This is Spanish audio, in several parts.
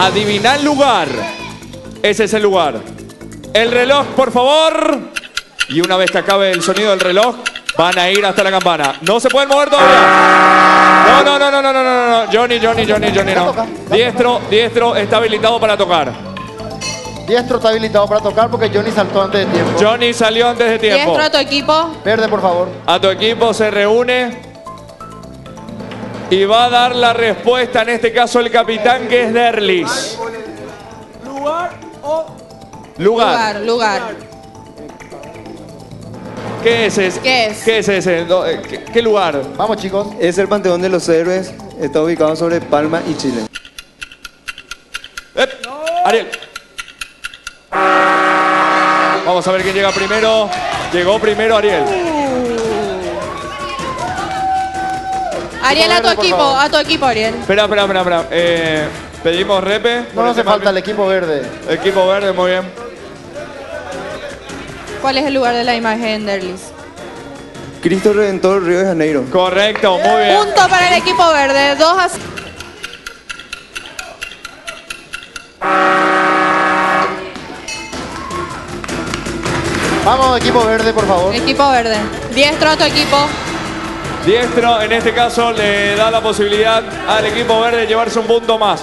Adivina el lugar. Ese es el lugar. El reloj, por favor. Y una vez que acabe el sonido del reloj, van a ir hasta la campana. No se pueden mover todavía. No, no, no, no, no, no, no, no. Johnny, Johnny, Johnny, Johnny, no. Diestro, diestro está habilitado para tocar. Diestro está habilitado para tocar porque Johnny saltó antes de tiempo. Johnny salió antes de tiempo. Diestro a tu equipo. Verde, por favor. A tu equipo se reúne y va a dar la respuesta, en este caso el capitán que es Derlis. ¿Lugar o Lugar. Lugar, lugar. ¿Qué es ese? ¿Qué es? ¿Qué es ese? Eh, ¿Qué, qué lugar? Vamos, chicos. Es el Panteón de los Héroes. Está ubicado sobre Palma y Chile. Ep, Ariel. Vamos a ver quién llega primero. Llegó primero Ariel. Ariel, a tu verde, equipo, a tu equipo, Ariel. Espera, espera, espera, espera. Eh, pedimos repe. No nos hace falta el equipo verde. Equipo verde, muy bien. ¿Cuál es el lugar de la imagen, Derlis? Cristo Redentor, Río de Janeiro. Correcto, muy bien. Punto para el equipo verde. 2 a 0. Vamos, equipo verde, por favor. Equipo verde. Diestro a tu equipo. Diestro, en este caso, le da la posibilidad al equipo verde de llevarse un punto más.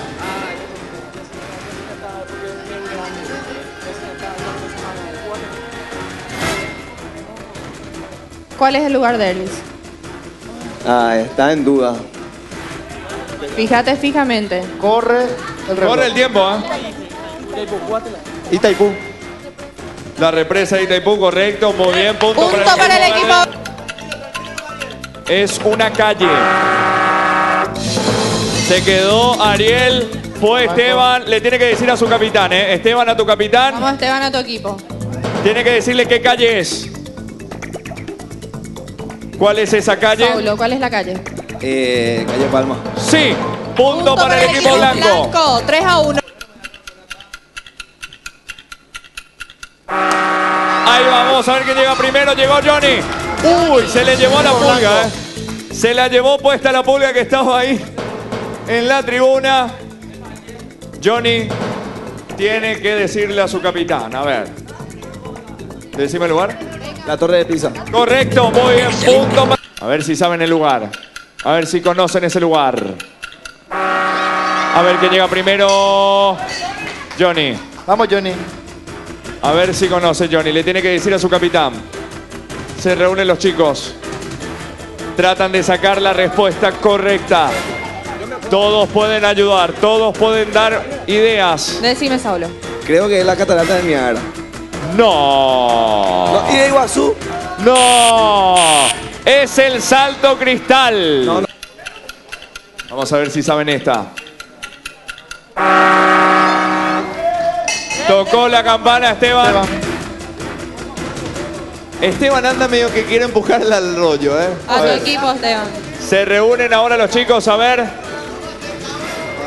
¿Cuál es el lugar de Derlis? Ah, está en duda. Fíjate fijamente. Corre el reloj. Corre el tiempo, ¿ah? Itaipú. La represa de Itaipú, correcto, muy bien. Punto, Punto para el equipo. Es una calle. Se quedó Ariel, fue Esteban. Le tiene que decir a su capitán, ¿eh? Esteban, a tu capitán, Vamos, Esteban, a tu equipo. tiene que decirle qué calle es. ¿Cuál es esa calle? Paulo, ¿cuál es la calle? Eh, calle Palma. Sí, punto, para, el equipo blanco. 3 a 1. Ahí vamos a ver quién llega primero. Llegó Johnny. Uy, se le llevó a la pulga. ¿eh? Se la llevó puesta la pulga que estaba ahí en la tribuna. Johnny tiene que decirle a su capitán. A ver. Decime el lugar. La Torre de Pisa. Correcto, muy bien. Punto. pa- A ver si saben el lugar. A ver si conocen ese lugar. A ver quién llega primero. Johnny. Vamos, Johnny. A ver si conoce Johnny. Le tiene que decir a su capitán. Se reúnen los chicos. Tratan de sacar la respuesta correcta. Todos pueden ayudar, todos pueden dar ideas. Decime, Saulo. Creo que es la Catarata del Niágara. No. ¿Y de Iguazú? No. Es el salto cristal. No, no. Vamos a ver si saben esta. Tocó la campana Esteban. Esteban. Esteban anda medio que quiere empujarle al rollo, ¿eh? A tu equipo, Esteban. Se reúnen ahora los chicos a ver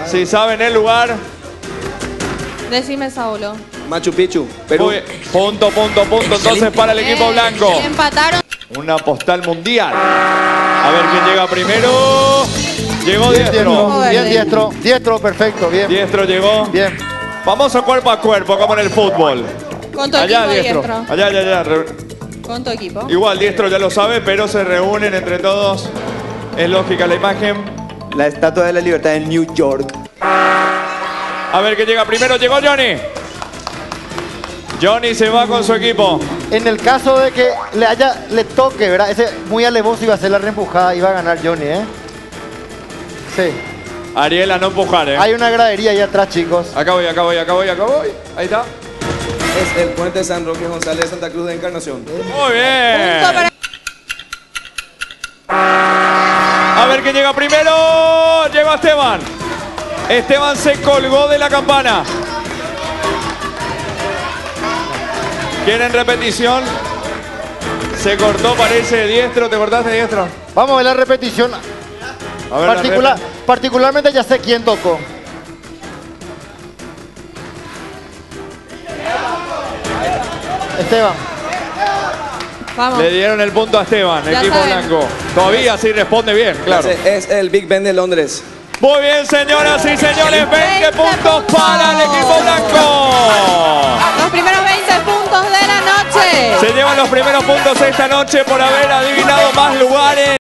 si saben el lugar. Decime, Saulo. Machu Picchu, Perú. Muy bien. Punto, punto, punto. Entonces para el equipo Eh, blanco. Empataron. Una postal mundial. A ver quién llega primero. Llegó Bien, Diestro. Bien, diestro. Diestro, perfecto. Bien. Diestro llegó. Bien. Famoso cuerpo a cuerpo, como en el fútbol. Con tu Allá, equipo, Diestro. Diestro. Allá, allá, allá. Con tu equipo. Igual, Diestro ya lo sabe, pero se reúnen entre todos. Es lógica la imagen. La Estatua de la Libertad en New York. A ver quién llega primero. Llegó Johnny. Johnny se va con su equipo. En el caso de que le haya, le toque, ¿verdad? Ese muy alevoso iba a ser la reempujada, iba a ganar Johnny, ¿eh? Sí. Ariel a no empujar, ¿eh? Hay una gradería ahí atrás, chicos. Acá voy, acá voy, acá voy, acá voy. Ahí está. Es el puente San Roque González de Santa Cruz de Encarnación. Muy bien. A ver quién llega primero. Llegó Esteban. Esteban se colgó de la campana. ¿Quieren repetición? Se cortó, parece diestro. ¿Te cortaste diestro? Vamos a ver la repetición. A ver, la Particular, rep- particularmente ya sé quién tocó. Esteban. Vamos. Le dieron el punto a Esteban, Ya equipo saben. blanco. Todavía sí responde bien, claro. Es, es el Big Ben de Londres. Muy bien, señoras y señores, 20 20 puntos para el equipo blanco. Los primeros 20 puntos de la noche. Se llevan los primeros puntos esta noche por haber adivinado más lugares.